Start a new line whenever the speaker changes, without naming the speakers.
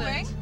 Right.